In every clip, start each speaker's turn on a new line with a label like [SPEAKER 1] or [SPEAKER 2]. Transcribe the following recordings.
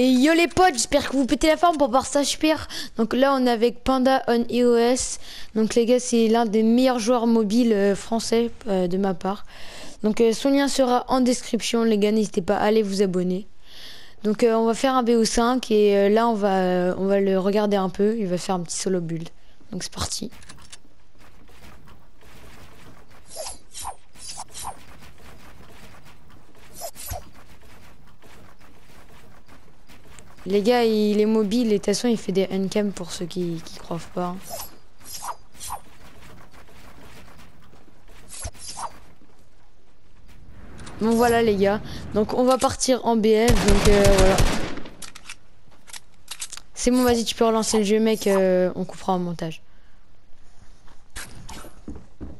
[SPEAKER 1] Et yo les potes, j'espère que vous pétez la forme pour voir ça super. Donc là on est avec Panda on iOS. Donc les gars c'est l'un des meilleurs joueurs mobiles euh, français euh, de ma part. Donc euh, son lien sera en description les gars, n'hésitez pas à aller vous abonner. Donc on va faire un BO5 et là on va, on va le regarder un peu. Il va faire un petit solo build. Donc c'est parti. Les gars, il est mobile et de toute façon, il fait des uncam pour ceux qui, croient pas. Bon voilà les gars, donc on va partir en BF, donc euh, voilà. C'est bon, vas-y, tu peux relancer le jeu mec, euh, on coupera en montage.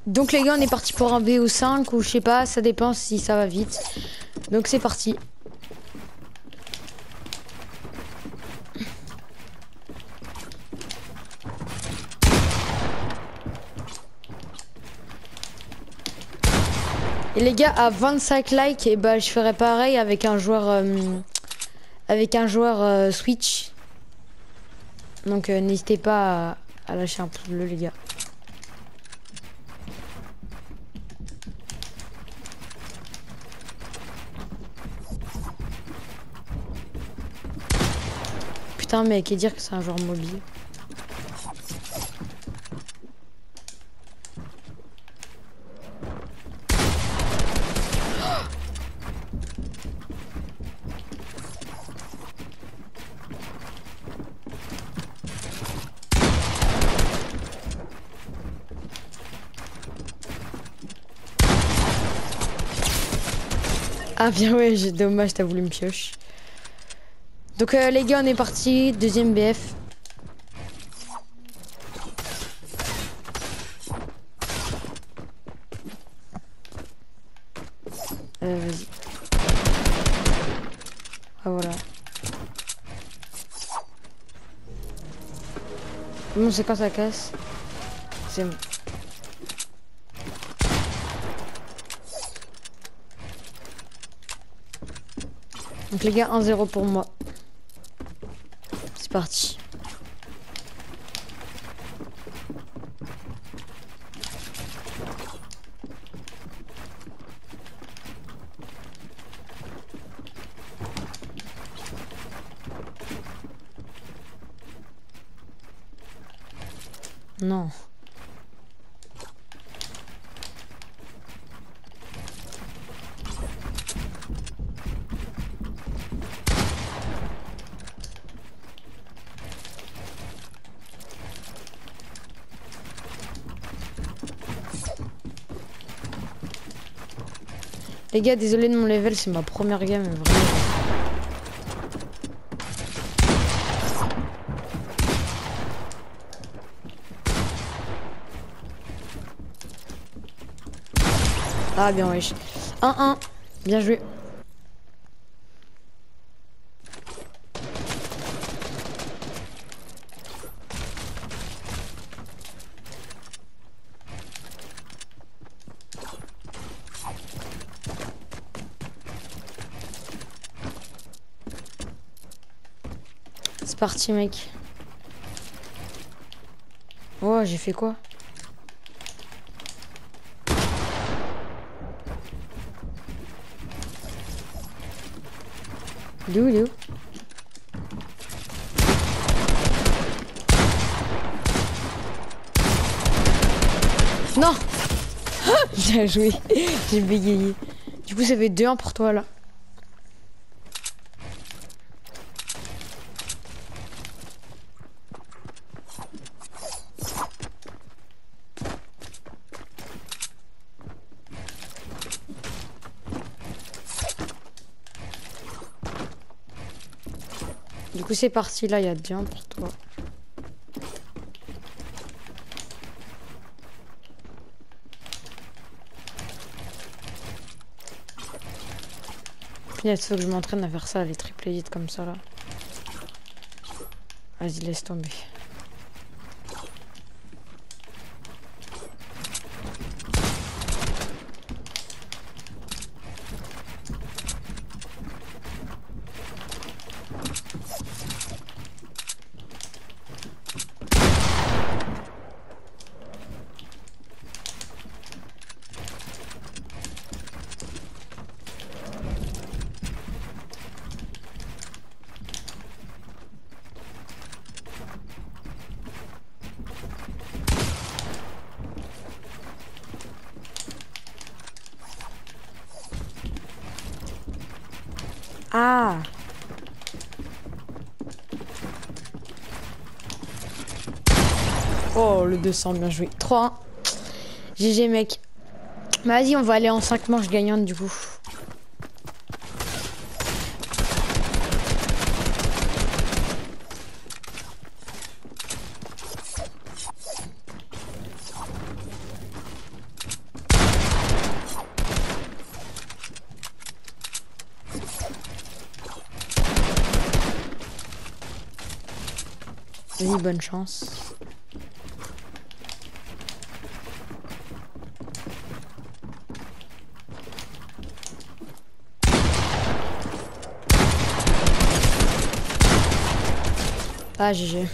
[SPEAKER 1] Donc les gars, on est parti pour un BO5 ou je sais pas, ça dépend si ça va vite. Donc c'est parti. Et les gars, à 25 likes, et eh bah, je ferai pareil avec un joueur, euh, avec un joueur euh, Switch. Donc euh, n'hésitez pas à, lâcher un pouce bleu, les gars. Putain, mec, et dire que c'est un joueur mobile. Ah bien ouais, dommage, t'as voulu me pioche. Donc euh, les gars, on est parti, deuxième BF. Euh, vas-y. Ah voilà. Bon, c'est quand ça casse C'est bon. Donc les gars, 1-0 pour moi. C'est parti. Non. Les gars, désolé de mon level, c'est ma première game, vraiment. Ah bien wesh. 1-1. Bien joué. C'est parti, mec. Oh, j'ai fait quoi? D'où, d'où Non Bien joué. J'ai bégayé. Du coup, ça fait 2-1 pour toi, là. Du coup, c'est parti là, il y a bien pour toi. Il faut que je m'entraîne à faire ça, les triple hits comme ça là. Vas-y, laisse tomber. Ah Oh, le 200, bien joué. 3 GG, mec. Vas-y, on va aller en 5 manches gagnantes, du coup. Vas-y, bonne chance. Ah, GG.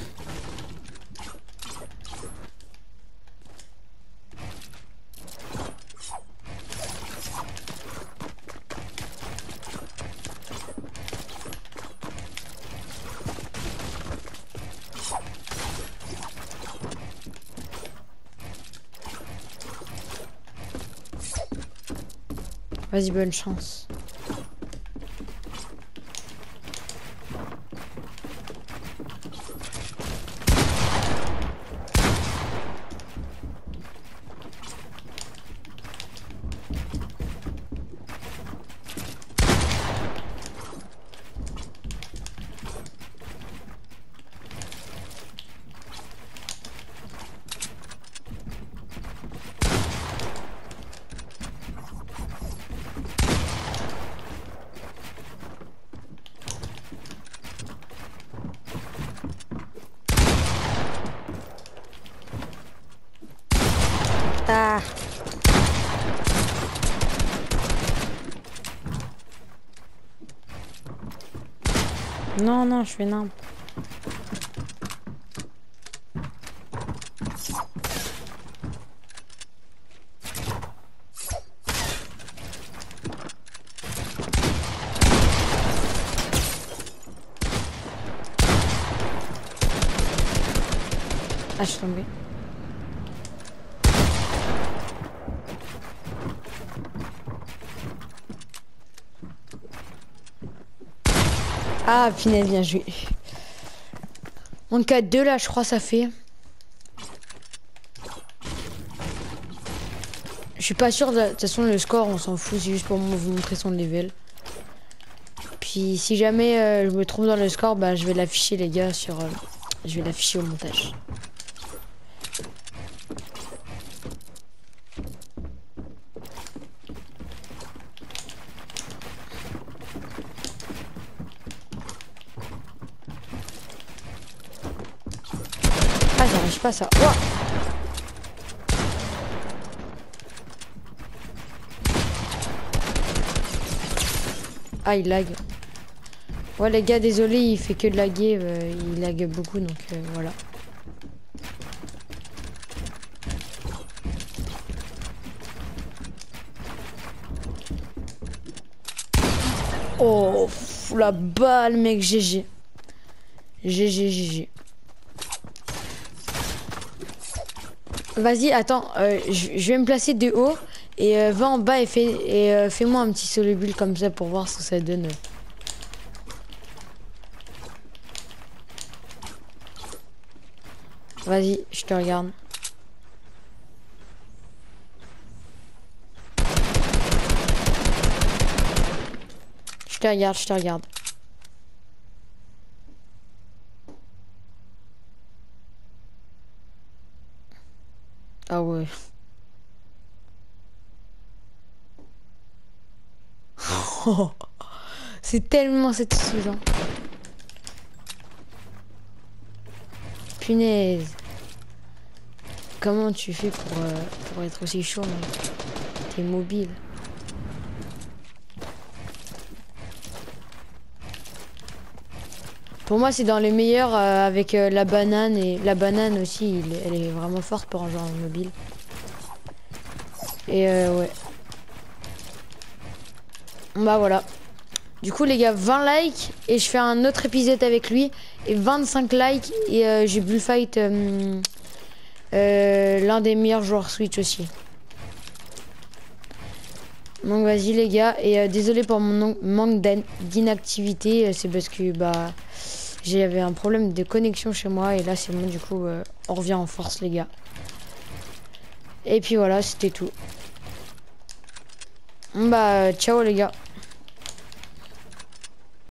[SPEAKER 1] Vas-y, bonne chance. Ah. Non, non, je fais nimp. Ah, je suis tombée. Ah, punaise, bien joué. En 4-2 là, je crois, ça fait. Je suis pas sûr, de toute façon, le score, on s'en fout, c'est juste pour vous montrer son level. Puis si jamais euh, je me trompe dans le score, bah je vais l'afficher, les gars, sur. Euh, je vais l'afficher au montage. Pas ça. Ah, il lag. Ouais, les gars, désolé, il fait que de laguer. euh, il lag beaucoup, donc euh, voilà. Oh, la balle, mec, GG. GG, GG. Vas-y, attends, euh, je vais me placer de haut et euh, va en bas et fais et euh, fais-moi un petit solo bulle comme ça pour voir ce que ça donne. Vas-y, je te regarde. Je te regarde, je te regarde. Ah ouais. C'est tellement satisfaisant. Punaise. Comment tu fais pour, euh, être aussi chaud, T'es mobile. Pour moi, c'est dans les meilleurs euh, avec euh, la banane et la banane aussi. elle est vraiment forte pour un joueur mobile. Et euh, ouais. Bah voilà. Du coup, les gars, 20 likes et je fais un autre épisode avec lui. Et 25 likes et j'ai Bullfight l'un des meilleurs joueurs Switch aussi. Donc vas-y les gars, et désolé pour mon manque d'inactivité, c'est parce que bah j'avais un problème de connexion chez moi et là c'est bon du coup euh, on revient en force les gars. Et puis voilà, c'était tout. Bah ciao les gars.